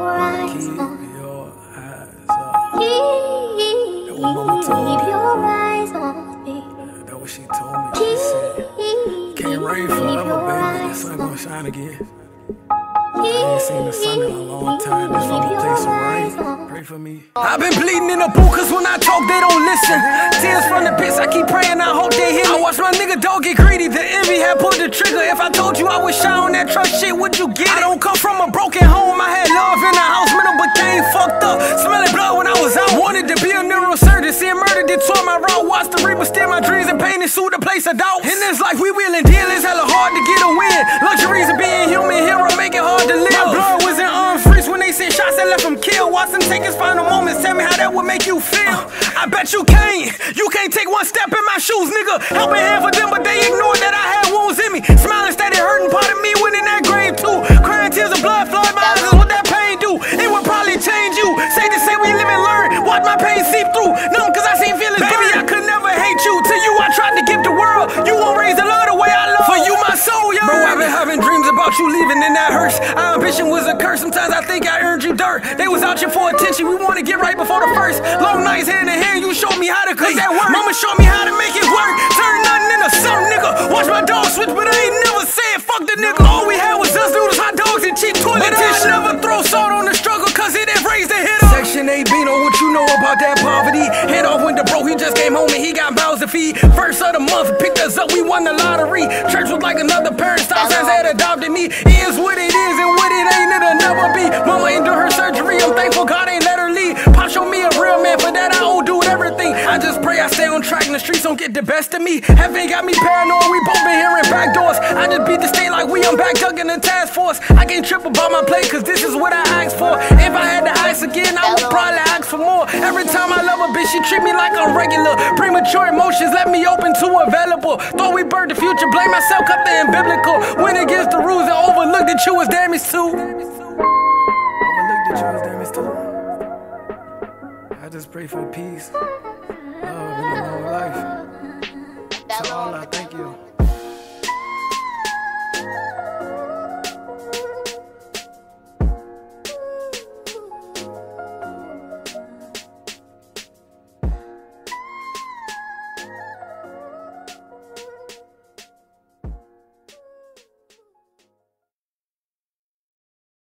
your eyes Keep your eyes up. Keep what mama told me. your eyes on me. That's what she told me. She said, Can't rain forever, baby. The sun gonna shine again. I ain't seen the sun in a long time. This from a place of rain. Pray for me. I've been bleeding in the booth cause when I talk they don't listen. Tears from the pits, I keep praying, I hope they hear me. I watch my nigga dog get greedy, the envy had pulled the trigger. If I told you I was shy on that trust shit, would you get it? I don't come from a broken suit the place of doubt. In this life we willing deal, it's hella hard to get a win. Luxuries of being human, hero make it hard to live. My blood was in arms freeze when they sent shots that left him killed. Watch them take his final moments, tell me how that would make you feel. I bet you can't, you can't take one step in my shoes, nigga. Helping hand for them, but they ignored that I had wounds in me. Was out here for attention. We want to get right before the first. Long nights hand in hand, you showed me how to cook that work. Mama showed me how to make it work. Turn nothing into something, nigga. Watch my dog switch, but I ain't never said fuck the nigga. All we had was us noodles, hot dogs, and cheap toilet tissue. Never throw salt on the struggle, cause it didn't raise the hit up. Section 8 Bino, what you know about that poverty? Head off when the bro, he just came home and he got mouths to feed. First of the month, picked us up, we won the lottery. Church was like another parent, stop signs had adopted me. Get the best of me. Heaven got me paranoid, we both been hearing back doors. I just beat the state like we on back in the task force. I can't trip about my plate, cause this is what I asked for. If I had to ask again, I would probably ask for more. Every time I love a bitch, she treat me like I'm regular. Premature emotions let me open to available. Thought we burned the future, blame myself, cut the biblical. Went against the rules and overlooked that you was damaged too. Too. I just pray for peace all I thank you.